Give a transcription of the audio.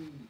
이